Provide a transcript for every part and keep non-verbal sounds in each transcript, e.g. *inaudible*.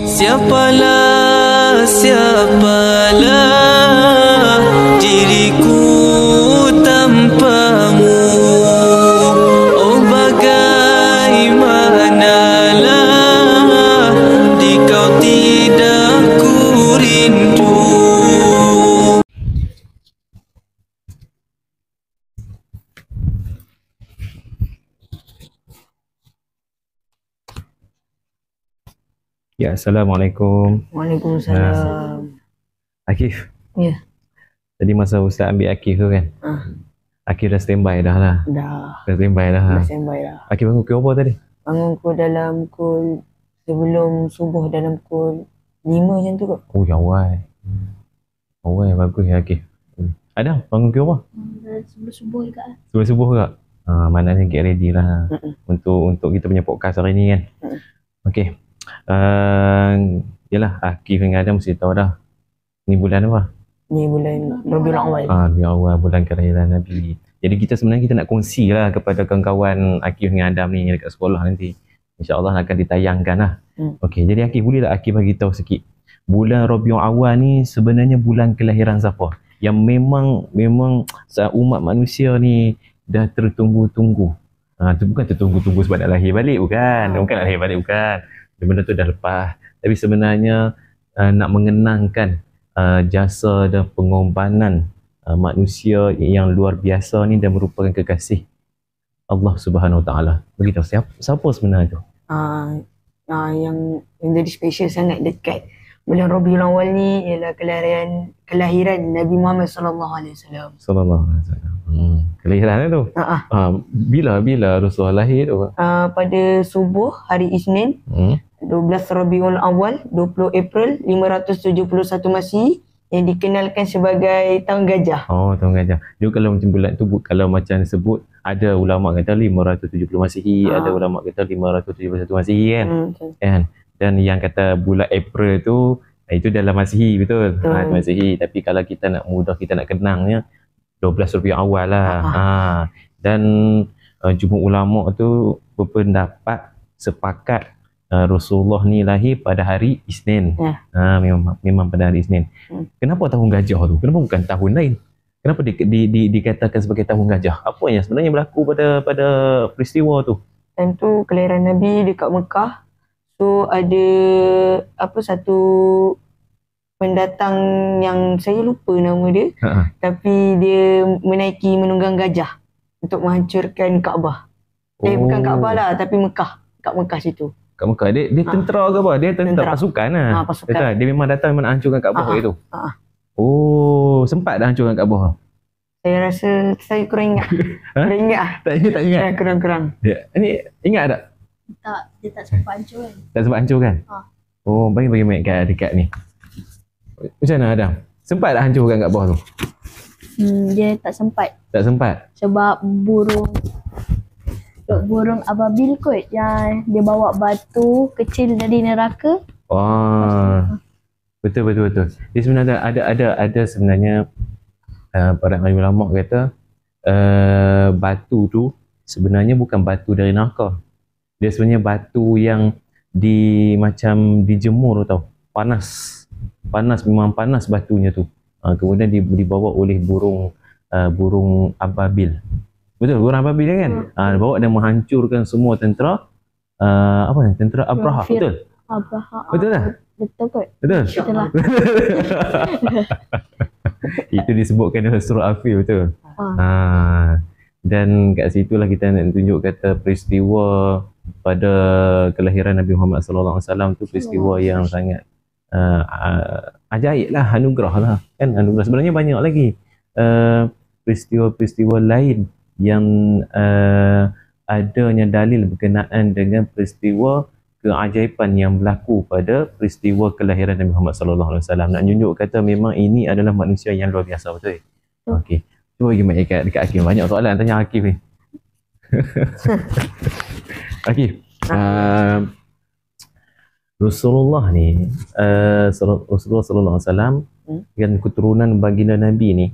Siapalah, siapalah Assalamualaikum. Waalaikumsalam. Akif. Ya. Tadi masa Ustaz ambil Akif tu kan? Ah, Akif dah standby dah lah. dah. Dah standby dah. Dah Ha. standby dah. Akif bangun pukul apa tadi? Bangun pukul dalam pukul sebelum subuh dalam pukul 5 macam tu kot. Oh, ya awal. Awal bagus ya Akif. Hmm. Ada bangun pukul apa? sebelum subuh juga lah. Sebelum subuh ke? Ha, maknanya get ready lah Mm-mm. untuk untuk kita punya podcast hari ni kan. Mm. Okey. Uh, yalah Akif dengan Adam mesti tahu dah. Ni bulan apa? Ni bulan Rabiul Awal. Ah, biar awal bulan kelahiran Nabi. Jadi kita sebenarnya kita nak kongsi lah kepada kawan-kawan Akif dengan Adam ni dekat sekolah nanti. InsyaAllah akan ditayangkan lah. Hmm. Okey, jadi Akif boleh tak Akif bagi tahu sikit. Bulan Rabiul Awal ni sebenarnya bulan kelahiran siapa? Yang memang memang umat manusia ni dah tertunggu-tunggu. Ha, tu bukan tertunggu-tunggu sebab nak lahir balik bukan. Ah. Bukan nak lahir balik bukan. Benda tu dah lepas. Tapi sebenarnya uh, nak mengenangkan uh, jasa dan pengorbanan uh, manusia yang luar biasa ni dan merupakan kekasih Allah Subhanahu Wa Taala. Beritahu siapa siapa sebenarnya tu? Ah, ah, yang, yang jadi special sangat dekat bulan Rabiul Awal ni ialah kelahiran kelahiran Nabi Muhammad sallallahu alaihi wasallam. Sallallahu alaihi wasallam. Hmm. Kelahiran tu. Ah. Ha, bila bila Rasulullah lahir tu? Ah, pada subuh hari Isnin Hmm. 12 Rabiul Awal 20 April 571 Masihi yang dikenalkan sebagai tahun gajah. Oh, tahun gajah. Dia kalau macam bulan tu kalau macam sebut ada ulama kata 570 Masihi, Ah. ada ulama kata 571 Masihi kan. Hmm, kan dan yang kata bulan April tu eh, itu dalam Masihi betul Betul. ha, Masihi tapi kalau kita nak mudah kita nak kenangnya 12 Rabiul Awal lah Ah. ha. dan uh, jumhur ulama tu berpendapat sepakat uh, Rasulullah ni lahir pada hari Isnin Ya. ha, memang memang pada hari Isnin Hmm. kenapa tahun gajah tu kenapa bukan tahun lain kenapa di, di, di, dikatakan sebagai tahun gajah apa yang sebenarnya berlaku pada pada peristiwa tu Time tu kelahiran Nabi dekat Mekah. So ada apa satu pendatang yang saya lupa nama dia Ha-ha. tapi dia menaiki menunggang gajah untuk menghancurkan Kaabah. Eh bukan Kaabah lah tapi Mekah. Kat Mekah situ. Kat Mekah dia dia Ah. tentera ke apa dia tentera, Tentera. pasukan lah Ah, pasukan. Betul, dia memang datang memang nak hancurkan Kaabah Ah, itu. ah. Oh, sempat dah hancurkan Kaabah. Saya rasa saya kurang ingat. *laughs* Ha? kurang ingat ah. Tak ingat, tak ingat. Eh, kurang-kurang. Dia, ini ingat tak? Tak, dia tak sempat hancur kan. Tak sempat hancurkan? Ah. Oh, bagi bagi mic kat dekat ni. Macam mana Adam? Sempat tak hancurkan Kaabah tu? Hmm, dia tak sempat Tak sempat. sebab burung burung ababil kot yang dia bawa batu kecil dari neraka. Wah. Betul betul betul. Dia sebenarnya ada ada ada sebenarnya uh, para ulama kata uh, batu tu sebenarnya bukan batu dari neraka. Dia sebenarnya batu yang di macam dijemur tau. Panas. Panas memang panas batunya tu. Uh, kemudian di- dibawa oleh burung uh, burung ababil. Betul, burung ababil kan? Uh, bawa dan menghancurkan semua tentera uh, apa ni? Tentera Abraha. Fir- Betul. Apa? Ha, Betul tak? Betul kot. Betul. Betul lah. *laughs* Itu disebutkan dalam surah Al-Fil betul. Ah. Ha. Dan kat situlah kita nak tunjuk kata peristiwa pada kelahiran Nabi Muhammad sallallahu alaihi wasallam tu peristiwa yang sangat uh, uh, ajaib lah, anugerah lah. Kan anugerah sebenarnya banyak lagi uh, peristiwa-peristiwa lain yang uh, adanya dalil berkenaan dengan peristiwa keajaiban yang berlaku pada peristiwa kelahiran Nabi Muhammad sallallahu alaihi wasallam. Nak tunjuk kata memang ini adalah manusia yang luar biasa betul. Betul. Okey. Cuba bagi mic dekat dekat Hakim. Banyak soalan tanya Hakim ni. *laughs* Hakim. Uh, Rasulullah ni uh, Rasulullah sallallahu alaihi wasallam Hmm. dengan keturunan baginda Nabi ni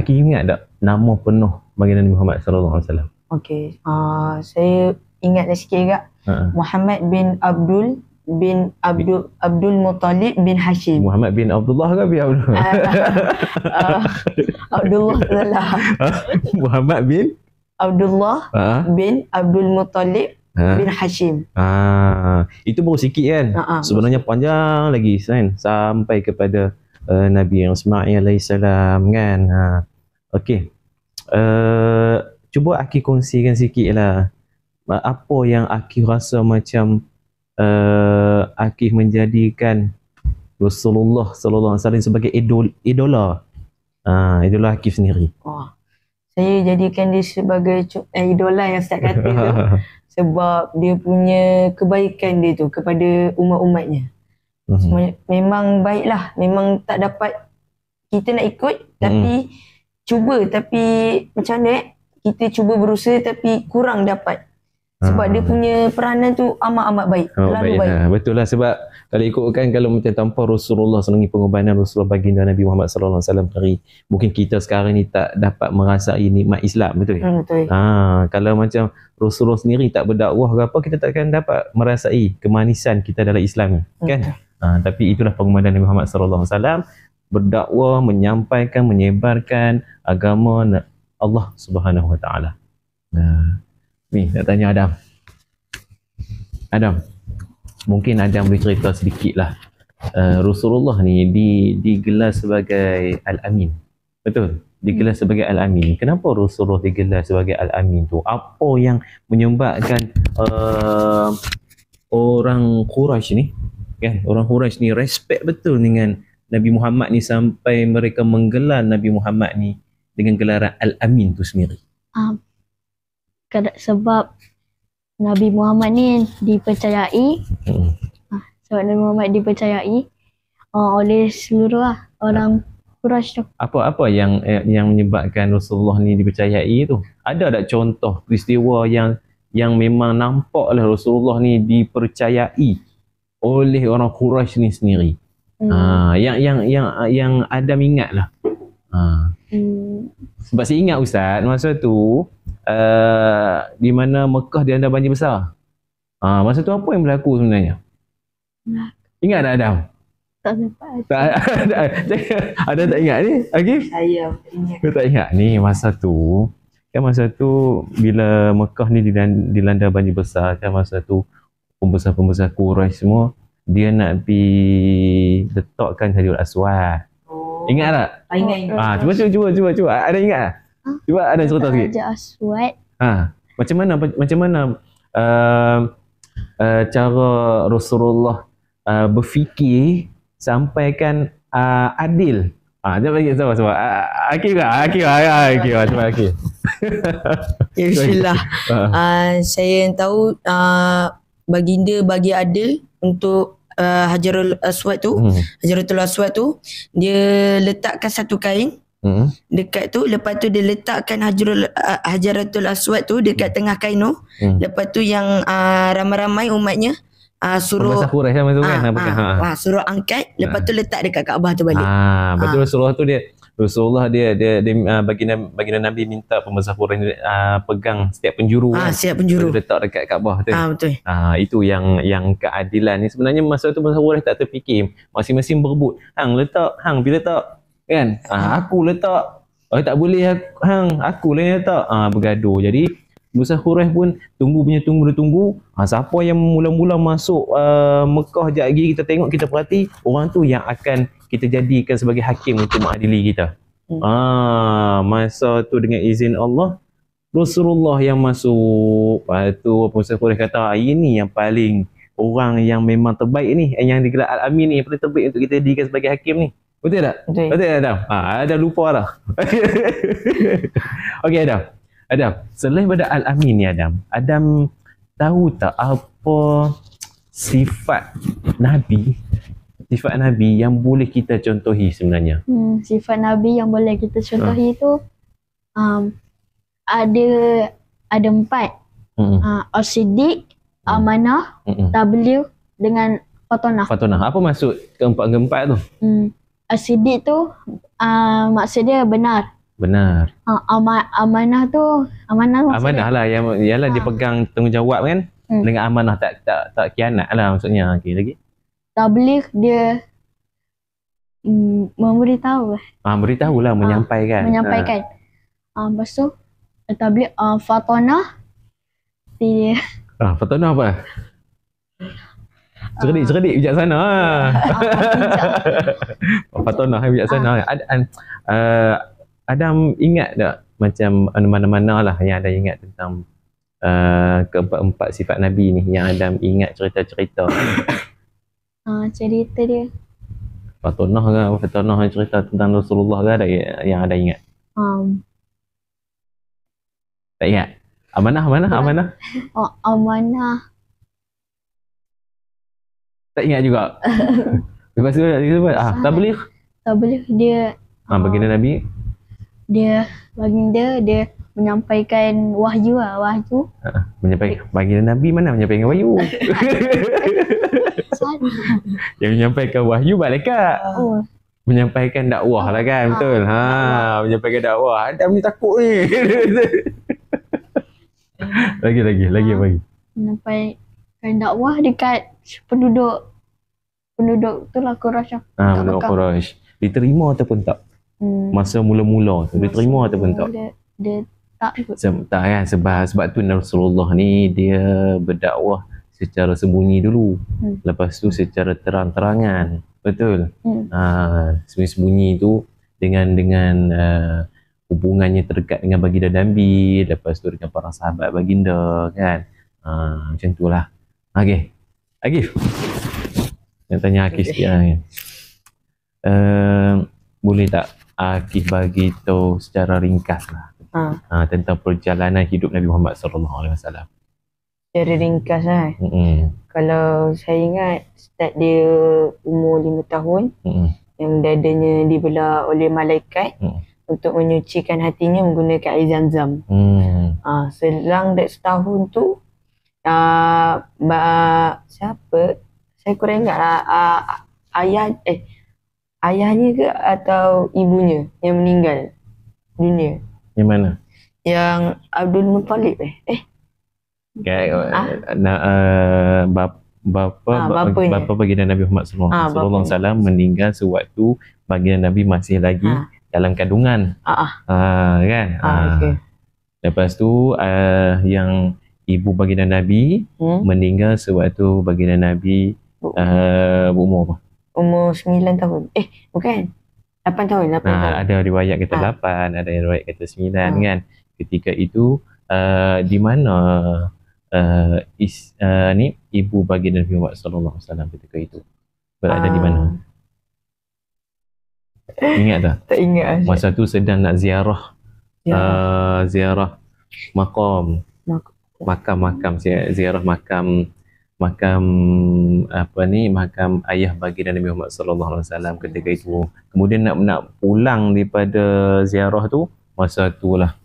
Hakim ingat tak nama penuh baginda Nabi Muhammad sallallahu alaihi wasallam? Okey. Ah, saya ingat dah sikit juga. Ha. Muhammad bin Abdul bin Abdul Abdul Muttalib bin Hashim. Muhammad bin Abdullah ke bin Abdullah? Ah, Abdullah salah. Muhammad bin Abdullah ha? bin Abdul Muttalib Ha? bin Hashim. Ah, itu baru sikit kan. Ha, ha. Sebenarnya panjang lagi kan sampai kepada uh, Nabi Ismail alaihissalam kan. Ha. Okey. Uh, cuba Aki kongsikan sikit lah. Uh, Apa yang Aki rasa macam uh, Aki menjadikan Rasulullah sallallahu alaihi wasallam sebagai idol idola. Ah, idola Aki sendiri. Wah. Saya jadikan dia sebagai eh, idola yang Ustaz kata tu *laughs* sebab dia punya kebaikan dia tu kepada umat-umatnya. Mhm. Me- Memang baiklah, memang tak dapat kita nak ikut tapi cuba tapi macam mana eh? Kita cuba berusaha tapi kurang dapat. Sebab Ah. dia punya peranan tu amat-amat baik. Oh, terlalu baik. baik. Lah. Betul lah sebab kalau ikutkan kalau macam tanpa Rasulullah senangi pengorbanan Rasulullah baginda Nabi Muhammad sallallahu alaihi wasallam dari mungkin kita sekarang ni tak dapat merasai nikmat Islam betul. Hmm, betul. Ha, kalau macam Rasulullah sendiri tak berdakwah ke apa kita takkan dapat merasai kemanisan kita dalam Islam ni, kan? Ha, tapi itulah pengorbanan Nabi Muhammad sallallahu alaihi wasallam berdakwah, menyampaikan, menyebarkan agama Allah Subhanahu wa taala. Nah, ni nak tanya Adam. Adam, mungkin Adam boleh cerita sedikit lah. Uh, Rasulullah ni di, digelar sebagai Al-Amin. Betul? Digelar sebagai Al-Amin. Kenapa Rasulullah digelar sebagai Al-Amin tu? Apa yang menyebabkan uh, orang Quraisy ni, kan? Orang Quraisy ni respect betul dengan Nabi Muhammad ni sampai mereka menggelar Nabi Muhammad ni dengan gelaran Al-Amin tu sendiri. Ked- sebab Nabi Muhammad ni dipercayai Hmm. sebab Nabi Muhammad dipercayai uh, oleh seluruh lah, orang Quraisy tu. apa-apa yang eh, yang menyebabkan Rasulullah ni dipercayai tu ada tak contoh peristiwa yang yang memang nampak lah Rasulullah ni dipercayai oleh orang Quraisy ni sendiri Hmm. ha, yang yang yang yang Adam ingat lah ha. Hmm. sebab saya ingat Ustaz masa tu uh, di mana Mekah dia ada banjir besar ha, masa tu apa yang berlaku sebenarnya Berlaku. ingat tak Adam? Tak dapat. *laughs* tak, ada tak ingat ni? Okay? Saya ingat. Kau tak ingat ni masa tu kan masa tu bila Mekah ni dilan- dilanda banjir besar kan masa tu pembesar-pembesar Quraisy semua dia nak pergi letakkan Hajarul Aswad. Oh. Ingat tak? Ah, ingat, ingat. Ah, cuba cuba cuba cuba cuba. Ada ingat tak? Huh? Cuba ada cerita sikit. Raja Aswad. Ha, macam mana macam mana uh, uh, cara Rasulullah uh, berfikir sampaikan uh, adil. Ah, jangan bagi sabar sabar. Uh, Akif lah, Akif lah, ah, Akif lah, cuba Akif. Ya, Bismillah. Ah. Uh, saya yang tahu uh, baginda bagi adil untuk uh, Hajarul Aswad tu, Hmm. Hajaratul Aswad tu, dia letakkan satu kain Hmm. dekat tu, lepas tu dia letakkan Hajarul uh, Hajaratul Aswad tu dekat tengah kain tu. Hmm. Lepas tu yang uh, ramai-ramai umatnya uh, suruh Pembesar Quraisy sama tu kan? ah, Ha, bukan? Ha. ah, ah, suruh angkat, lepas tu letak dekat Kaabah tu balik. Ah, betul Rasulullah tu dia Rasulullah dia dia, dia uh, baginda baginda Nabi minta pembesar Quraisy uh, pegang setiap penjuru Ah, kan. Lepas tu penjuru. letak dekat Kaabah tu. Ah, betul. Ah itu yang yang keadilan ni sebenarnya masa tu masa Quraisy tak terfikir masing-masing berebut. Hang letak, hang pergi letak. Kan? Ah aku letak. Oh tak boleh hang aku lah yang letak. Ah bergaduh. Jadi Musa Quraisy pun tunggu punya tunggu dia tunggu. Ah siapa yang mula-mula masuk uh, Mekah jap lagi kita tengok kita perhati orang tu yang akan kita jadikan sebagai hakim untuk mengadili kita. Hmm. Ah masa tu dengan izin Allah Rasulullah yang masuk. Lepas tu Musa kata, "Ah, ini yang paling orang yang memang terbaik ni, eh, yang digelar Al-Amin ni, yang paling terbaik untuk kita jadikan sebagai hakim ni. Betul tak? Betul. Betul tak Adam? Ha, ada lupa lah. *laughs* Okey Adam. Adam, selain pada Al-Amin ni Adam, Adam tahu tak apa sifat Nabi, sifat Nabi yang boleh kita contohi sebenarnya? Hmm, sifat Nabi yang boleh kita contohi tu um, ada ada empat. Hmm. Uh, As-Siddiq, Hmm. Amanah, Hmm. W dengan Fatonah. Fatona, apa maksud keempat-keempat tu? Hmm. As-Siddiq tu uh, maksud dia benar. Benar. Uh, ama, amanah tu amanah maksud Amanah lah yang yalah dia Ah. pegang tanggungjawab kan? Hmm. Dengan amanah tak tak tak kianat lah maksudnya. Okey lagi. Tabligh dia mm, memberitahu lah, Ah beritahulah menyampaikan. menyampaikan. Ah, lepas tu tabligh ah, fatonah dia Ah, ah Fatona apa? Cerdik, cerdik bijaksana. Ah. *laughs* Fatona hai bijaksana. Ad, an, uh, Adam ingat tak macam mana-mana lah yang Adam ingat tentang uh, keempat-empat sifat Nabi ni yang Adam ingat cerita-cerita. *coughs* ah, cerita dia Fatonah ke, Fatonah yang cerita tentang Rasulullah ke ada yang ada ingat? um, Tak ingat? Amanah, amanah, Tak. amanah. *laughs* oh, amanah Tak ingat juga. *laughs* Lepas tu, lepas tu, ah, tabligh. tabligh dia Ah, baginda Nabi. Dia baginda dia menyampaikan wahyu lah wahyu Menyampaikan, baginda Nabi mana menyampaikan wahyu? *laughs* yang menyampaikan wahyu malaikat. oh Menyampaikan dakwah lah kan, Ah, betul? Ha, menyampaikan dakwah. Adam ni takut ni. *laughs* lagi, lagi, lagi apa lagi? menyampaikan dakwah dekat penduduk penduduk tu lah Quraisy. Ah, Mekah. Quraisy. Diterima ataupun tak? Hmm. Masa mula-mula tu, diterima ataupun tak? Dia, dia tak ikut. Se- tak kan sebab sebab tu Rasulullah ni dia berdakwah secara sembunyi dulu. Hmm. Lepas tu secara terang-terangan. Betul. Hmm. Ah, sembunyi-sembunyi tu dengan dengan uh, hubungannya terdekat dengan baginda Nabi, lepas tu dengan para sahabat baginda kan. Ah, macam tu lah. Okey. Agif. Nak tanya Akif sikit lah. kan. Uh, boleh tak Akif bagi tahu secara ringkas lah Ha, uh, tentang perjalanan hidup Nabi Muhammad sallallahu alaihi wasallam. secara ringkas lah. Hmm. Kalau saya ingat start dia umur 5 tahun Hmm. yang dadanya dibelah oleh malaikat Hmm. untuk menyucikan hatinya menggunakan air zam-zam. Hmm. Ah, selang dah setahun tu ah ba, siapa? Saya kurang ingat lah ah, ayah eh ayahnya ke atau ibunya yang meninggal dunia. Yang mana? Yang Abdul Muttalib eh. Eh, Kayak Ah? nak uh, bap, bapa Ah, ba- bapanya. bapa baginda Nabi Muhammad sallallahu Ah, alaihi bapanya. wasallam meninggal sewaktu baginda Nabi masih lagi Ah. dalam kandungan. ah ah, Ah kan? ah okey. Lepas tu uh, yang ibu baginda Nabi Hmm? meninggal sewaktu baginda Nabi uh, berumur apa? Umur 9 tahun. Eh, bukan. 8 tahun, 8 tahun. Nah, ada riwayat kata Ah. 8, ada riwayat kata 9 Ah. kan. Ketika itu uh, di mana uh, is, uh, ni ibu baginda Nabi Muhammad sallallahu alaihi wasallam ketika itu berada di mana? Ingat tak? *laughs* Tak ingat. Masa tu sedang nak ziarah Ya. uh, ziarah makam Mak- makam-makam zi- ziarah makam makam apa ni makam ayah baginda Nabi Muhammad sallallahu alaihi wasallam ketika itu kemudian nak nak pulang daripada ziarah tu masa itulah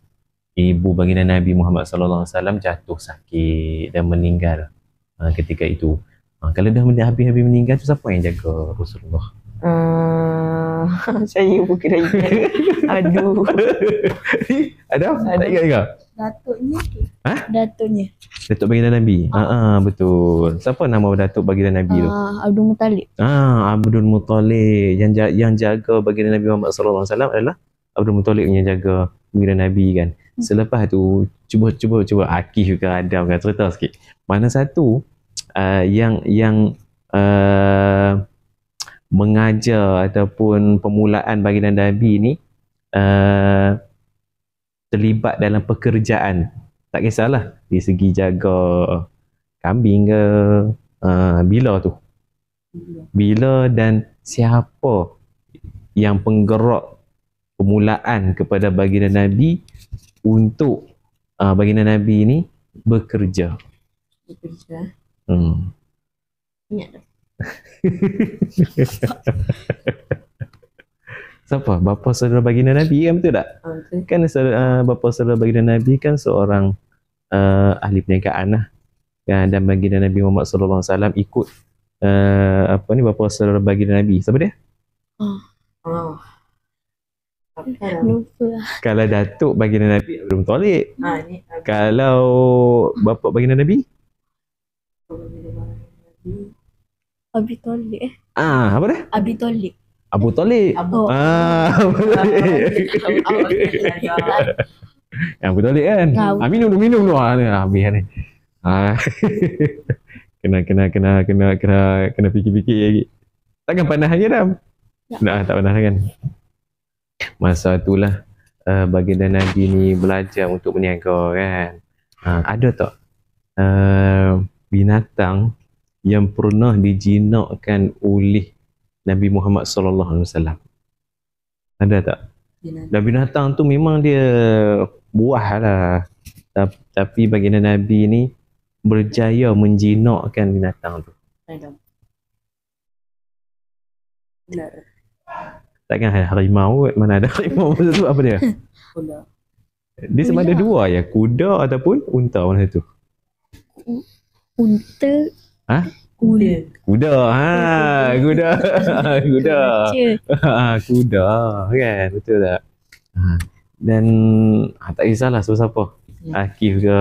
ibu baginda Nabi Muhammad sallallahu alaihi wasallam jatuh sakit dan meninggal ha, ketika itu ha, kalau dah habis-habis meninggal tu siapa yang jaga Rasulullah Uh, *laughs* saya kena ingat. *laughs* Aduh. ada tak Ada. ingat juga Datuknya ke? Hah? Datuknya. Datuk Baginda Nabi. Ha ah, betul. Siapa nama Datuk Baginda Nabi tu? Ah, Abdul Muttalib. Ah, Abdul Muttalib yang ja- yang jaga baginda Nabi Muhammad sallallahu alaihi wasallam adalah Abdul Muttalib yang jaga baginda Nabi kan. Selepas tu cuba cuba cuba Akif juga Adam kan cerita sikit. Mana satu uh, yang yang uh, mengajar ataupun permulaan baginda Nabi ni uh, terlibat dalam pekerjaan. Tak kisahlah di segi jaga kambing ke uh, bila tu bila dan siapa yang penggerak permulaan kepada baginda Nabi untuk uh, baginda Nabi ni bekerja. Hmm. Ingat tak? *laughs* Siapa? Bapa saudara baginda Nabi kan betul tak? Ah, betul. Kan uh, bapa saudara baginda Nabi kan seorang uh, ahli perniagaan lah. Kan? Dan baginda Nabi Muhammad sallallahu alaihi wasallam ikut uh, apa ni bapa saudara baginda Nabi. Siapa dia? Oh. Lupa lah. Kalau datuk baginda Nabi Abdul Muttalib. Ha, ni Abdul. Kalau bapa baginda Nabi Abi Tolik eh. Ah, apa dia? Abi Tolik. Abu Talib. Oh. Ah, Abu Talib. Abu Talib *laughs* kan? Ah, Ah, minum dulu, minum dulu. Ah, ni, ah, habis ni. Ah. *laughs* kena, kena, kena, kena, kena, kena fikir-fikir lagi. Takkan panas aja dah. Ya. Tak, tak panas kan? Masa itulah uh, baginda Nabi ni belajar untuk berniaga kan. Uh, ada tak uh, binatang yang pernah dijinakkan oleh Nabi Muhammad sallallahu alaihi wasallam? Ada tak? Dan binatang tu memang dia buah lah. Ta- Tapi baginda Nabi ni berjaya menjinakkan binatang tu. Takkan ada harimau kot. Mana ada harimau masa tu apa dia? *laughs* Dia sama ada Kuda. dua ya, kuda ataupun unta mana tu? Unta. Ha? Kuda. Kuda. Ha, kuda. kuda. *laughs* Baca. Ha, kuda kan betul tak ha. dan ha, tak kisahlah siapa-siapa Akif ke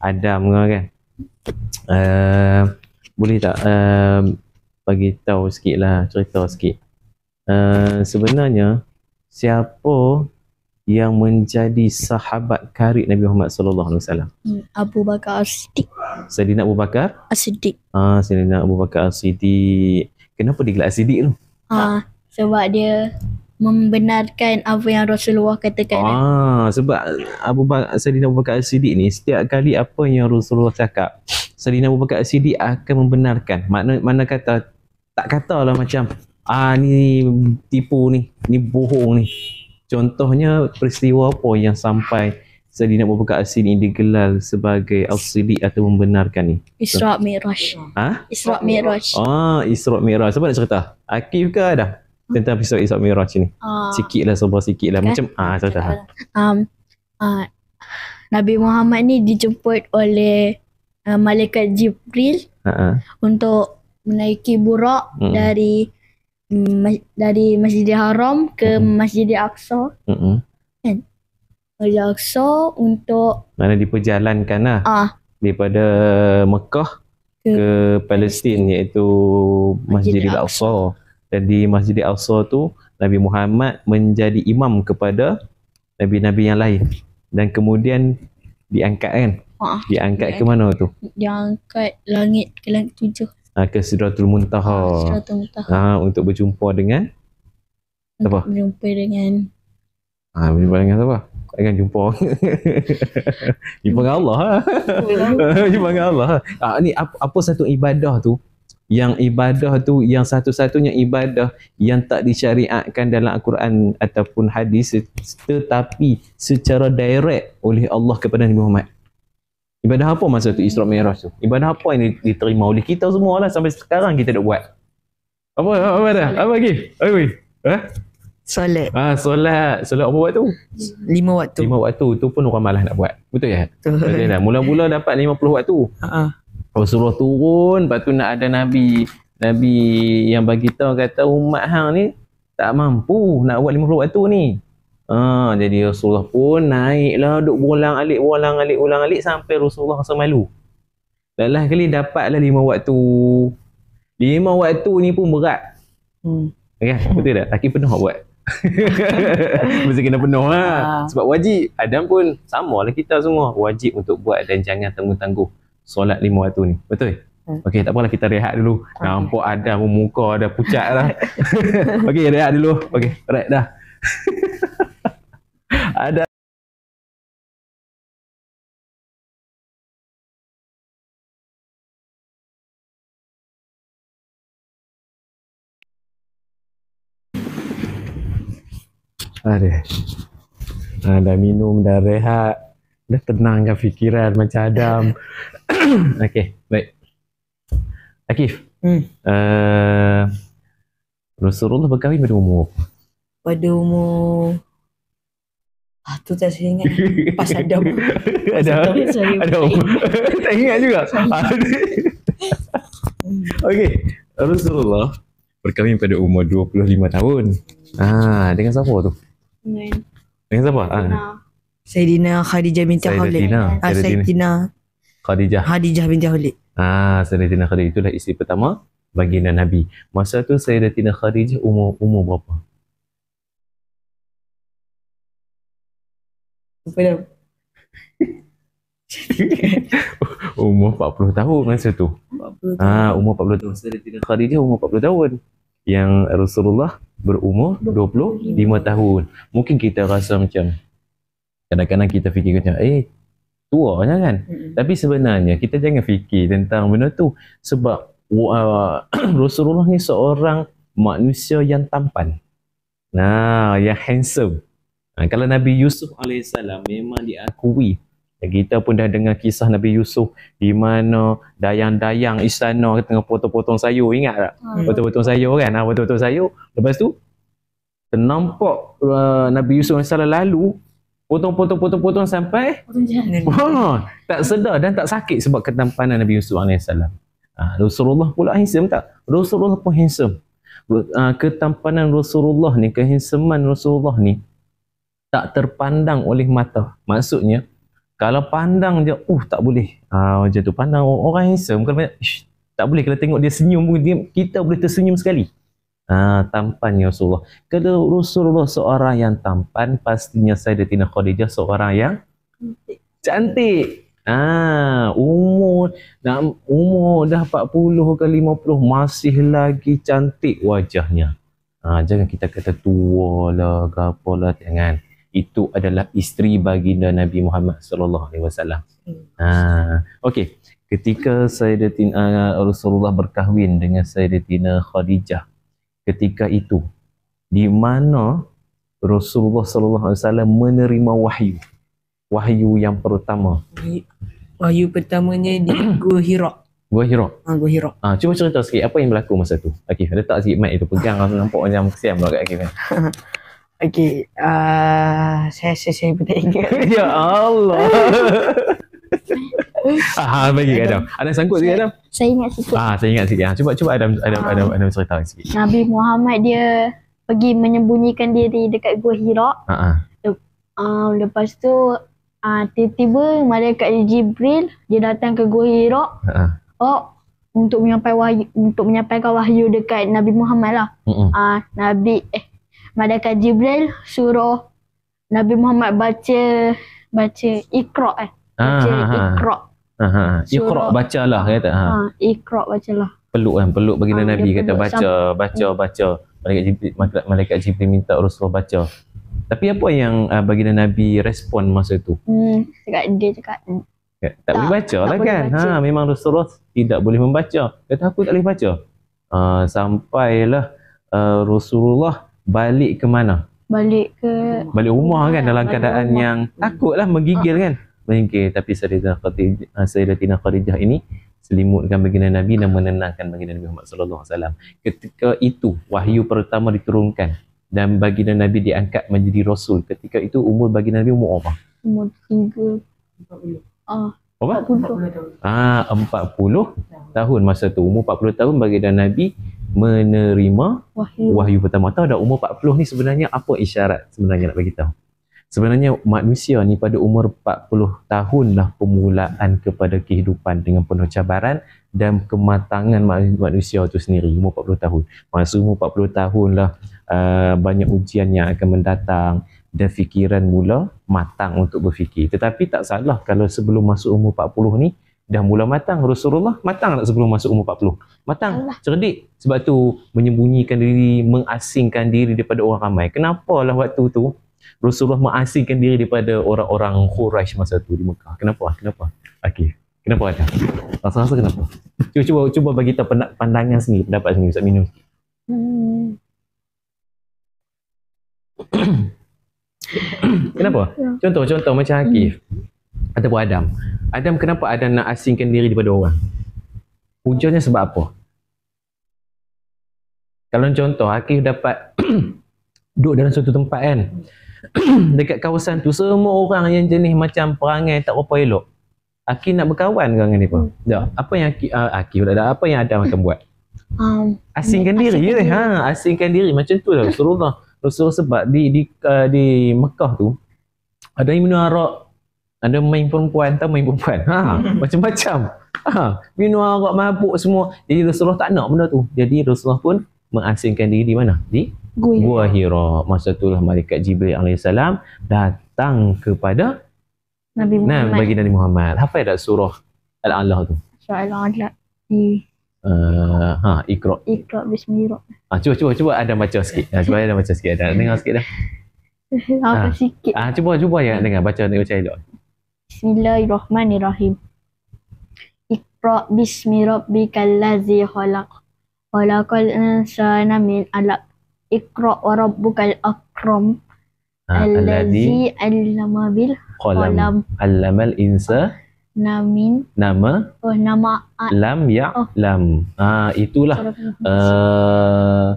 Adam ke kan uh, boleh tak uh, bagi tahu sikit lah cerita sikit uh, sebenarnya siapa yang menjadi sahabat karib Nabi Muhammad sallallahu alaihi wasallam Hmm, Abu Bakar As-Siddiq. Sayyidina Abu Bakar As-Siddiq. ah Sayyidina Abu Bakar As-Siddiq kenapa digelar As-Siddiq tu Ah, sebab dia membenarkan apa yang Rasulullah katakan. Ah, sebab Abu Bakar Sayyidina Abu Bakar As-Siddiq ni setiap kali apa yang Rasulullah cakap, Sayyidina Abu Bakar As-Siddiq akan membenarkan. Makna mana kata tak katalah macam ah ni tipu ni, ni bohong ni. Contohnya peristiwa apa yang sampai Sayyidina Abu Bakar As-Siddiq digelar sebagai As-Siddiq atau membenarkan ni? Isra Mi'raj. Ha? Isra Mi'raj. Ah, Isra Mi'raj. Siapa nak cerita? Akif ke ada? Tentang episod Isra Mi'raj ni. Ah, Sikit lah, sabar sikit lah. Kan? Macam, ah cerita. um, ah, Nabi Muhammad ni dijemput oleh uh, malaikat Jibril ha. untuk menaiki burak Mm. dari mas- dari Masjidil Haram ke Mm. Masjidil Aqsa. Mm-mm. Masjidil Aqsa untuk Mana diperjalankan lah ah daripada Mekah Ke- ke Palestin iaitu Masjidil Masjidil Aqsa. Dan di Masjidil Aqsa tu Nabi Muhammad menjadi imam kepada nabi-nabi yang lain dan kemudian diangkat kan? Ah. Diangkat ke mana tu? diangkat langit ke langit tujuh. Ha, ke Sidratul Muntaha. Suratul Muntaha. Ha, untuk berjumpa dengan apa? Untuk Berjumpa dengan ha, berjumpa dengan siapa? Dengan jumpa. *laughs* jumpa dengan Allah. Ha? *laughs* jumpa dengan Allah. Ha, ni apa, apa satu ibadah tu yang ibadah tu yang satu-satunya ibadah yang tak disyariatkan dalam Al-Quran ataupun hadis tetapi secara direct oleh Allah kepada Nabi Muhammad. Ibadah apa masa tu Isra Mi'raj tu? Ibadah apa yang diterima oleh kita semua lah sampai sekarang kita dah buat. Apa apa dah? Apa lagi? Oi. Eh? Solat Ah solat, solat apa waktu? lima waktu. Lima waktu tu pun orang malas nak buat. Betul ya? Betul Betul. dah. Mula-mula dapat 50 waktu. Ha. Rasulullah turun, lepas tu nak ada Nabi Nabi yang bagi tahu kata umat hang ni tak mampu nak buat 50 waktu ni. Ha, jadi Rasulullah pun naiklah duk berulang alik berulang alik ulang alik sampai Rasulullah rasa malu. Dan lah kali dapatlah lima waktu. Lima waktu ni pun berat. Hmm. Kan? Betul tak? Laki penuh buat. *laughs* Mesti kena penuh lah. Ah. Sebab wajib. Adam pun sama lah kita semua. Wajib untuk buat dan jangan tangguh-tangguh solat lima waktu ni. Betul? Hmm. Okey, tak apalah kita rehat dulu. Nampak Adam pun muka dah pucat lah. *laughs* Okey, rehat dulu. Okey, rehat dah. Ada *laughs* Ada. Ha, dah minum, dah rehat. Dah tenangkan fikiran macam Adam. *coughs* Okey, baik. Akif. Hmm. Uh, Rasulullah berkahwin pada umur Pada umur Ah tu tak saya ingat. Pas Adam. *laughs* ada ada umur. *laughs* tak ingat juga. *laughs* Okey, Rasulullah berkahwin pada umur 25 tahun. Ah, dengan siapa tu? Dengan Dengan siapa? Ah, Nah, Sayyidina Khadijah binti Khalid. Sayyidatina. Ah, Sayyidatina Sayyidina Khadijah. Khadijah binti Khalid. Ah, Sayyidatina Khadijah itulah isteri pertama baginda Nabi. Masa tu Sayyidatina Khadijah umur umur berapa? Apa dah? *laughs* umur 40 tahun masa tu. 40 tahun. Ah, umur 40 tahun. Sayyidatina Khadijah umur 40 tahun. Yang Rasulullah berumur 25 tahun. Mungkin kita rasa macam kadang-kadang kita fikir macam eh tuanya kan. Mm-mm. Tapi sebenarnya kita jangan fikir tentang benda tu sebab uh, *clears throat* Rasulullah ni seorang manusia yang tampan. Nah, yang handsome. Ha, kalau Nabi Yusuf AS memang diakui dan kita pun dah dengar kisah Nabi Yusuf di mana dayang-dayang istana tengah potong-potong sayur ingat tak? Ha. Potong-potong sayur kan? Ha, potong-potong sayur. Lepas tu ternampak uh, Nabi Yusuf AS lalu potong-potong-potong-potong sampai Wah, *laughs* tak sedar dan tak sakit sebab ketampanan Nabi Yusuf AS. Ha, Rasulullah pula handsome tak? Rasulullah pun handsome. Ha, ketampanan Rasulullah ni, kehansoman Rasulullah ni tak terpandang oleh mata. Maksudnya, kalau pandang je, uh tak boleh. Ha, macam tu, pandang orang handsome. Kalau banyak, ish, tak boleh kalau tengok dia senyum pun, dia, kita boleh tersenyum sekali. Ha, tampannya Rasulullah. Kalau Rasulullah seorang yang tampan, pastinya Sayyidatina Khadijah seorang yang cantik. Ah, umur dah umur dah 40 ke 50 masih lagi cantik wajahnya. Ah, jangan kita kata tua lah apa lah jangan. Itu adalah isteri baginda Nabi Muhammad sallallahu alaihi wasallam. Ah, okey. Ketika Sayyidatina uh, Rasulullah berkahwin dengan Sayyidatina Khadijah, ketika itu di mana Rasulullah sallallahu alaihi wasallam menerima wahyu. Wahyu yang pertama Wahyu pertamanya di *coughs* Gua Hira. Gua Hira. Ha, Gua Hira. Ah, cuba cerita sikit apa yang berlaku masa tu. Akif, letak sikit mic itu pegang nampak macam kesian pula kat Akif. kan. *laughs* Okey, uh, saya saya saya pun tak ingat. *laughs* ya Allah. *laughs* ah, bagi kat Adam. Adam sangkut sikit Adam. Saya ingat sikit. Ah, saya ingat sikit. Ah, cuba cuba Adam Adam Ah. Adam Adam cerita sikit. Nabi Muhammad dia pergi menyembunyikan diri dekat Gua Hira. Ha ah. Uh, lepas tu uh, tiba-tiba malaikat Jibril dia datang ke Gua Hira. Ha ah. Oh, untuk menyampaikan wahyu untuk menyampaikan wahyu dekat Nabi Muhammad lah. Ah, Nabi eh malaikat Jibril suruh Nabi Muhammad baca baca Iqra eh. Ah, Baca ha, ha. Iqra. Ha ha. Iqra bacalah kata ha. Ha, Iqra bacalah. Peluk kan, peluk baginda Ah, Nabi kata baca, baca, baca. Malaikat Jibril malaikat, malaikat Jibril minta Rasulullah baca. Tapi apa yang uh, baginda Nabi respon masa tu? Hmm, cakap dia cakap Tak, tak boleh baca tak lah boleh kan. baca. Ha, memang Rasulullah tidak boleh membaca. Kata aku tak boleh baca. Uh, sampailah uh, Rasulullah balik ke mana? balik ke Balik rumah kan dalam Balik keadaan rumah. yang takutlah menggigil kan. Menggigil tapi Sayyidatina Khadijah, Sayyidatina Khadijah ini selimutkan baginda Nabi dan menenangkan baginda Nabi Muhammad sallallahu alaihi wasallam. Ketika itu wahyu pertama diturunkan dan baginda Nabi diangkat menjadi rasul. Ketika itu umur baginda Nabi umur apa? umur tiga ah Apa? 40 Ah, 40 tahun masa tu. Umur 40 tahun baginda Nabi menerima wahyu. wahyu pertama. Tahu dah umur 40 ni sebenarnya apa isyarat sebenarnya nak bagi tahu. Sebenarnya manusia ni pada umur 40 tahun lah permulaan kepada kehidupan dengan penuh cabaran dan kematangan ma- manusia tu sendiri umur 40 tahun. Masa umur 40 tahun lah uh, banyak ujian yang akan mendatang dan fikiran mula matang untuk berfikir. Tetapi tak salah kalau sebelum masuk umur 40 ni dah mula matang. Rasulullah matang tak sebelum masuk umur 40? Matang, cerdik. Sebab tu menyembunyikan diri, mengasingkan diri daripada orang ramai. Kenapa lah waktu tu Rasulullah mengasingkan diri daripada orang-orang Quraisy masa tu di Mekah. Kenapa? Kenapa? Okey. Kenapa ada? Rasa-rasa kenapa? Cuba cuba cuba bagi tahu pandangan sendiri, pendapat sendiri, Ustaz minum. Hmm. *coughs* Kenapa? Ya. Contoh-contoh macam Akif ataupun Adam. Adam kenapa Adam nak asingkan diri daripada orang? Puncanya sebab apa? Kalau contoh Akif dapat *clears throat* duduk dalam suatu tempat kan. *clears throat* Dekat kawasan tu semua orang yang jenis macam perangai tak apa elok. Akif nak berkawan dengan mereka? Tak. Apa yang Akif, uh, Akif tak ada. Apa yang Adam akan buat? Um, Asingkan diri Asingkan diri. ha asingkan diri macam tu lah Rasulullah Rasulullah sebab di di uh, di Mekah tu ada yang minum arak ada main perempuan tak main perempuan. Ha, *laughs* macam-macam. Ha, minum arak mabuk semua. Jadi Rasulullah tak nak benda tu. Jadi Rasulullah pun mengasingkan diri di mana? Di Gua. Gua Hira. Masa itulah malaikat Jibril AS datang kepada Nabi Nah, Muhammad. bagi Nabi Muhammad. Hafal tak surah Al-Alah tu? Soalan alat di Uh, ha, Iqra. Iqra Bismillah. Ha, cuba cuba cuba ada baca sikit. Ha, cuba ada baca sikit. Ada dengar sikit dah. *laughs* Ah. sikit. Ah, cuba cuba ya dengar baca baca elok. Bismillahirrahmanirrahim. Iqra bismi rabbikal ladzi khalaq. Khalaqal insana min 'alaq. Iqra wa rabbukal akram. Ha, alladzi 'allama bil qalam allamal insa Namin nama oh nama lam ya lam. Ah itulah uh,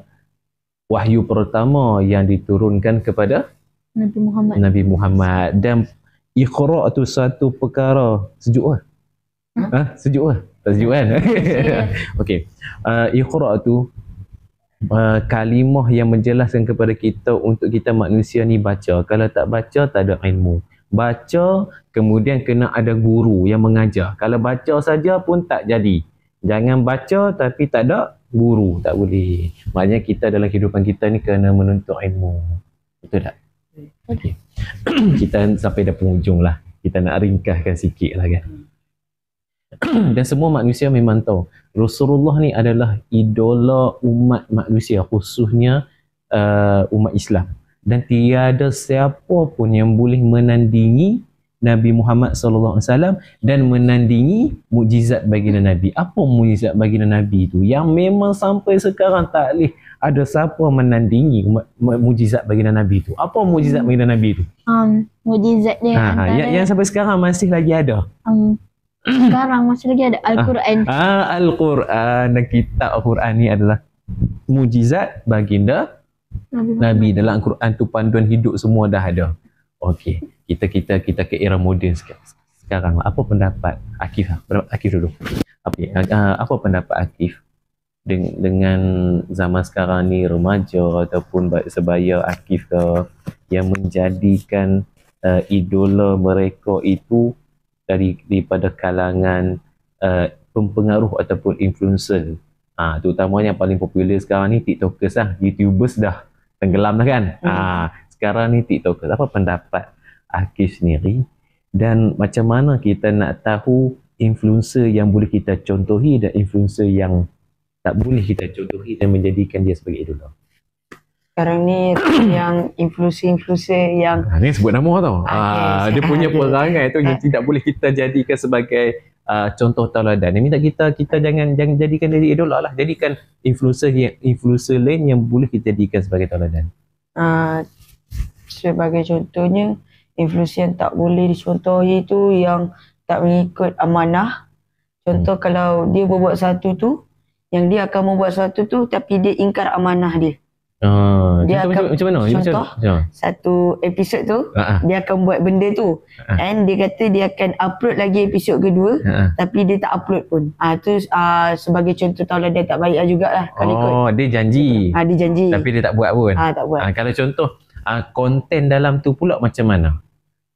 wahyu pertama yang diturunkan kepada Nabi Muhammad. Nabi Muhammad dan Iqra tu satu perkara sejuk ah. Ha? sejuk ah. Tak sejuk kan? *laughs* Okey. Uh, Iqra tu uh, kalimah yang menjelaskan kepada kita untuk kita manusia ni baca. Kalau tak baca tak ada ilmu. Baca kemudian kena ada guru yang mengajar. Kalau baca saja pun tak jadi. Jangan baca tapi tak ada guru. Tak boleh. Maknanya kita dalam kehidupan kita ni kena menuntut ilmu. Betul tak? Okey. *clears throat* kita sampai dah penghujung lah. Kita nak ringkaskan sikit lah kan. *clears throat* Dan semua manusia memang tahu Rasulullah ni adalah idola umat manusia khususnya uh, umat Islam dan tiada siapa pun yang boleh menandingi Nabi Muhammad sallallahu alaihi wasallam dan menandingi mukjizat baginda Nabi. Apa mukjizat baginda Nabi itu yang memang sampai sekarang tak boleh ada siapa menandingi mu- mu- mukjizat baginda Nabi itu. Apa mukjizat baginda Nabi itu? Um, mujizat dia Ha, ha, antara yang, yang sampai sekarang masih lagi ada. um, sekarang masih lagi ada Al-Quran. Ah, Al-Quran dan kitab Al-Quran ni adalah mujizat baginda Nabi. Nabi dalam Al-Quran tu panduan hidup semua dah ada. Okey, kita kita kita ke era moden sek- sekarang. Apa pendapat Akif? Pendapat Akif dulu. Apa uh, apa pendapat Akif dengan, zaman sekarang ni remaja ataupun ba- sebaya Akif ke yang menjadikan uh, idola mereka itu dari daripada kalangan uh, pempengaruh ataupun influencer. Ah, terutamanya yang paling popular sekarang ni TikTokers lah, YouTubers dah tenggelam dah kan. Hmm. Ah, sekarang ni TikTokers. Apa pendapat Akif sendiri dan macam mana kita nak tahu influencer yang boleh kita contohi dan influencer yang tak boleh kita contohi dan menjadikan dia sebagai idola. Sekarang ni *coughs* yang influencer-influencer yang Ha, ni sebut nama tau. Okey, Ah, dia siap. punya perangai tu yang tidak boleh kita jadikan sebagai uh, contoh tauladan. Dia minta kita kita jangan jangan jadikan dia idola lah. Jadikan influencer yang influencer lain yang boleh kita jadikan sebagai tauladan. uh, sebagai contohnya influencer yang tak boleh dicontohi tu yang tak mengikut amanah. Contoh kalau dia berbuat satu tu yang dia akan membuat satu tu tapi dia ingkar amanah dia. Ah, Dia contoh, akan- macam, macam mana? Dia Macam, contoh? macam, Satu episod tu ah, ah, dia akan buat benda tu Ah. and dia kata dia akan upload lagi episod kedua ah, ah. tapi dia tak upload pun. Ah tu ah, sebagai contoh tauladan tak baik lah jugalah kalau ikut. Oh, dia janji. Ah dia janji. Tapi dia tak buat pun. ah tak buat. Ah, kalau contoh ah, konten dalam tu pula macam mana?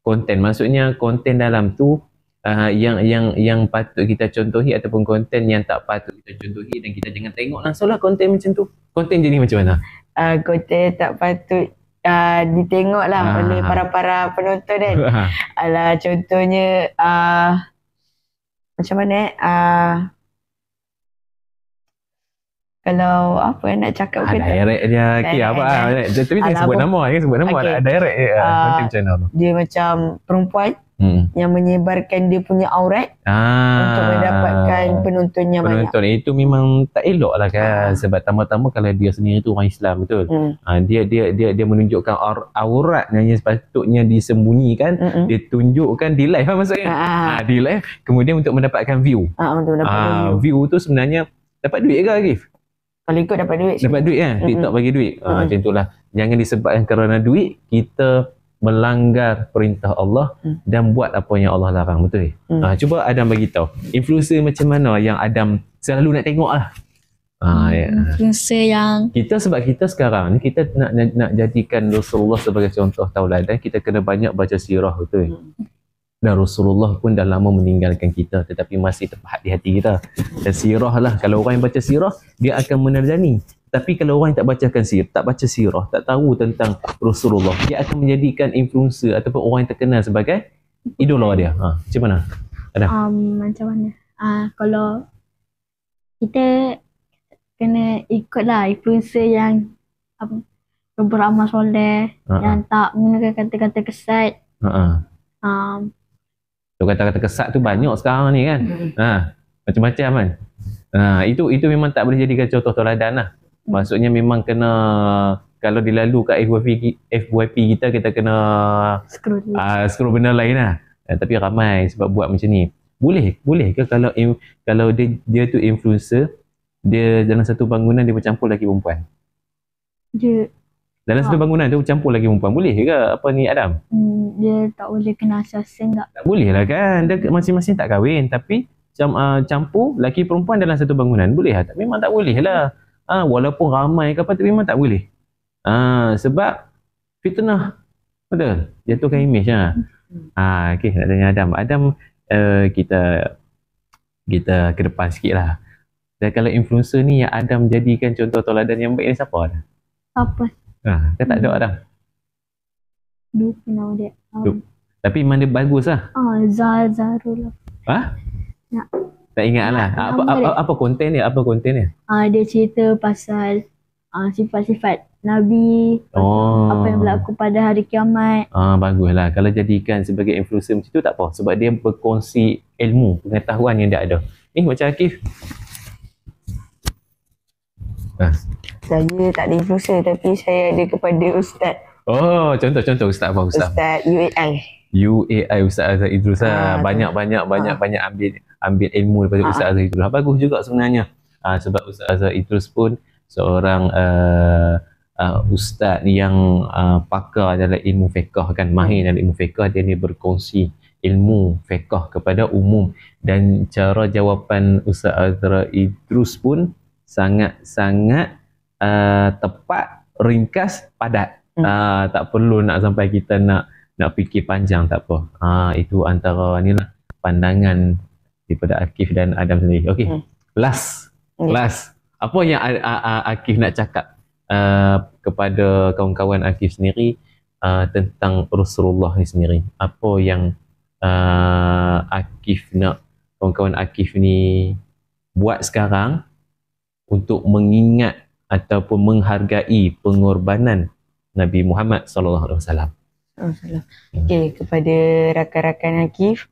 Konten maksudnya konten dalam tu ah, yang yang yang patut kita contohi ataupun konten yang tak patut kita contohi dan kita jangan tengok langsung lah konten macam tu. Konten jenis macam mana? uh, konten tak patut uh, ditengok lah Ah. oleh para-para penonton kan. *laughs* Alah contohnya uh, macam mana eh? Uh, kalau apa yang nak cakap Ah, ke direct dia okay, Direct apa dia. ah, tapi jangan sebut nama, jangan sebut nama. Okay. Direct je. Ah, Ah. konten macam mana tu? Dia macam perempuan Hmm. yang menyebarkan dia punya aurat Ah. untuk mendapatkan penonton yang banyak. penonton itu memang tak elok lah kan Ah. sebab tama-tama kalau dia sendiri tu orang Islam betul Hmm. ha, dia dia dia dia menunjukkan aur, aurat yang sepatutnya disembunyikan Mm-mm. dia tunjukkan di live lah maksudnya Ah, ha, di live kemudian untuk mendapatkan view ah, untuk dapat ha, view. view tu sebenarnya dapat duit ke Arif? Kalau ikut dapat duit. dapat duit kan. TikTok bagi duit ha, Mm-mm. macam itulah jangan disebabkan kerana duit kita melanggar perintah Allah Mm. dan buat apa yang Allah larang betul Mm. ha, cuba Adam bagi tahu influencer macam mana yang Adam selalu nak tengok lah ha, ya. Influencer yang kita sebab kita sekarang ni kita nak, nak nak jadikan Rasulullah sebagai contoh tauladan kita kena banyak baca sirah betul Hmm. Dan Rasulullah pun dah lama meninggalkan kita tetapi masih terpahat di hati kita dan sirah lah kalau orang yang baca sirah dia akan meneladani tapi kalau orang yang tak bacakan sirah tak baca sirah tak tahu tentang Rasulullah dia akan menjadikan influencer ataupun orang yang terkenal sebagai idola dia ha, macam mana? Um, macam mana? Ah kalau kita kena ikut lah influencer yang yang beramal soleh, Ha, yang tak menggunakan kata-kata kesat. ha. Um, kata-kata kesat tu banyak sekarang ni kan? Ha, macam-macam kan? Ha, itu itu memang tak boleh jadikan contoh teladan lah. Maksudnya memang kena kalau dilalu kat FYP, FYP kita kita kena scroll. uh, scroll benda lain lah. Uh, tapi ramai sebab buat macam ni. Boleh boleh ke kalau im- kalau dia dia tu influencer dia dalam satu bangunan dia bercampur lagi perempuan? Dia dalam satu Ah. bangunan tu bercampur lagi perempuan boleh ke? Apa ni Adam? Mm, dia tak boleh kena assassin tak? tak boleh lah kan? Dia masing-masing tak kahwin tapi cam, uh, campur laki perempuan dalam satu bangunan boleh lah. Tak memang tak boleh lah. Ha, walaupun ramai ke apa tapi memang tak boleh. Ha, sebab fitnah. Betul? Jatuhkan image lah ha, okay nak tanya Adam. Adam uh, kita kita ke depan sikit lah. Dan kalau influencer ni yang Adam jadikan contoh teladan yang baik ni siapa Adam? Apa? Ha, kan tak ada Adam Lupa nama dia. Um, Lupa. tapi memang dia bagus lah ah, Zazarul. Ha? Ya. Tak ingat lah. Ya, Apa, apa, dia. apa konten dia? Apa konten dia? Ah, dia cerita pasal ah, sifat-sifat Nabi, Oh. apa yang berlaku pada hari kiamat. Ah, baguslah. Kalau jadikan sebagai influencer macam tu tak apa. Sebab dia berkongsi ilmu, pengetahuan yang dia ada. Ni macam Akif. Ah. Saya tak ada influencer tapi saya ada kepada Ustaz. Oh, contoh-contoh Ustaz apa Ustaz? Ustaz UAI. UAI Ustaz Azhar Idrus lah. Ah, Banyak-banyak banyak-banyak ambil ambil ilmu daripada Ah. Ustaz Azhar Idrus. Ah, Bagus juga sebenarnya. Ah, sebab Ustaz Azhar Idrus pun seorang uh, uh, ustaz yang uh, pakar dalam ilmu fiqh kan, mahir dalam ilmu fiqh dia ni berkongsi ilmu fiqh kepada umum dan cara jawapan Ustaz Azhar Idrus pun sangat-sangat uh, tepat, ringkas, padat. Hmm. Uh, tak perlu nak sampai kita nak nak fikir panjang tak apa. Ah itu antara ni lah pandangan daripada Akif dan Adam sendiri. Okey. Hmm. Last. Ya. Last. Apa yang A- A- Akif nak cakap uh, kepada kawan-kawan Akif sendiri uh, tentang Rasulullah ni sendiri? Apa yang uh, Akif nak kawan-kawan Akif ni buat sekarang untuk mengingat ataupun menghargai pengorbanan Nabi Muhammad sallallahu alaihi wasallam. Salah. Okey, kepada rakan-rakan Akif,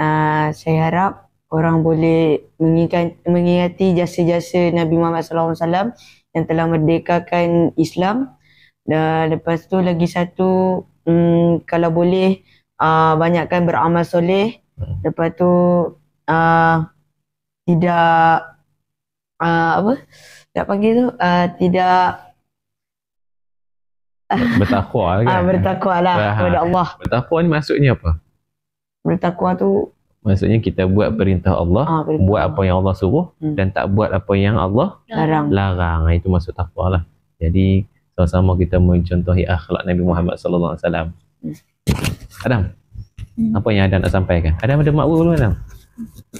uh, saya harap orang boleh mengingat, mengingati jasa-jasa Nabi Muhammad SAW yang telah merdekakan Islam. Dan lepas tu lagi satu, um, kalau boleh uh, banyakkan beramal soleh. Hmm. Lepas tu uh, tidak uh, apa? Nak panggil tu uh, tidak Bertakwa *laughs* kan? uh, bertakwa lah Ah. kepada Allah. Bertakwa ni maksudnya apa? Bertakwa tu Maksudnya kita buat perintah Allah, ah, bertakwa. buat apa yang Allah suruh Hmm. dan tak buat apa yang Allah larang. larang. Itu maksud takwa lah. Jadi sama-sama kita mencontohi akhlak Nabi Muhammad sallallahu alaihi wasallam. Hmm. Adam, Hmm. apa yang Adam nak sampaikan? Adam ada makwa belum Adam?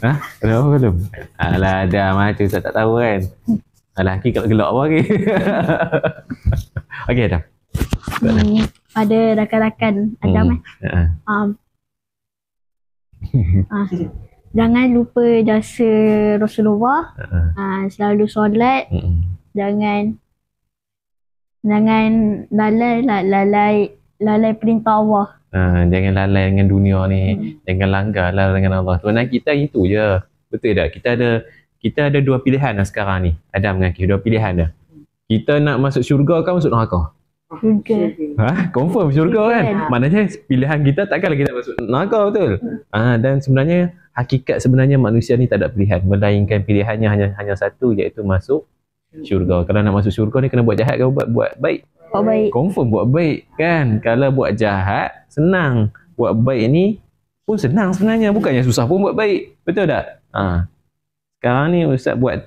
Ha? Ada apa belum? Alah Adam, macam saya tak tahu kan. Alah, Aki kalau gelak apa lagi? *laughs* Okey Adam. Hmm, pada rakan-rakan Adam eh. Ha. Um, *laughs* ah, jangan lupa jasa Rasulullah. Ha. Ah, selalu solat. Hmm. Jangan jangan lalai lah, lalai lalai perintah Allah. Ha, jangan lalai dengan dunia ni. Hmm. Jangan langgar lah dengan Allah. Sebenarnya kita itu je. Betul tak? Kita ada kita ada dua pilihan lah sekarang ni. Adam dengan Kif, dua pilihan dah. Kita nak masuk syurga ke masuk neraka? Juga. Ha? Confirm syurga kan? Kan. Maknanya pilihan kita takkanlah kita masuk neraka betul? Ha, dan sebenarnya hakikat sebenarnya manusia ni tak ada pilihan. Melainkan pilihannya hanya hanya satu iaitu masuk syurga. Kalau nak masuk syurga ni kena buat jahat ke buat, buat baik? Buat baik. Confirm buat baik kan? Kalau buat jahat senang. Buat baik ni pun senang sebenarnya. Bukannya susah pun buat baik. Betul tak? Ha. Sekarang ni Ustaz buat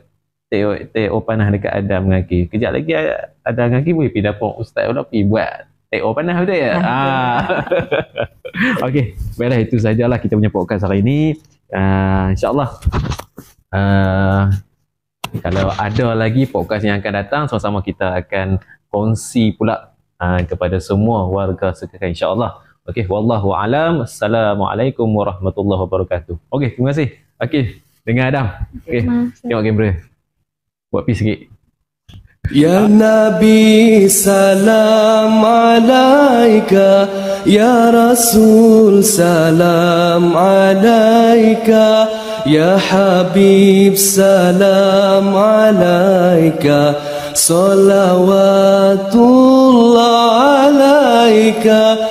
teh teh panah dekat Adam dengan Ki. Kejap lagi Adam dengan Ki boleh pergi dapur Ustaz pula pergi buat take over panas betul ya? Ah. *laughs* Okey, baiklah itu sajalah kita punya podcast hari ini. Uh, InsyaAllah uh, kalau ada lagi podcast yang akan datang sama-sama kita akan kongsi pula uh, kepada semua warga sekitar insya-Allah. Okey, wallahu alam. Assalamualaikum warahmatullahi wabarakatuh. Okey, terima kasih. Okey, Dengar Adam. Okey. Tengok kamera. Buat pi sikit. Ya Nabi salam alaika Ya Rasul salam alaika Ya Habib salam alaika Salawatullah alaika